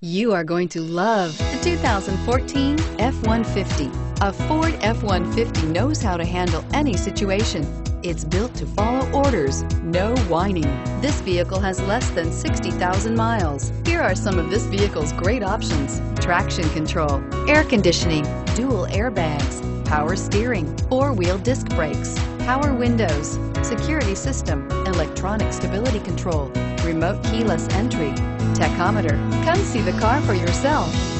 You are going to love the 2014 F-150. A Ford F-150 knows how to handle any situation. It's built to follow orders, no whining. This vehicle has less than 60,000 miles. Here are some of this vehicle's great options. Traction control, air conditioning, dual airbags, power steering, four-wheel disc brakes, power windows, security system, electronic stability control, remote keyless entry, tachometer. Come see the car for yourself.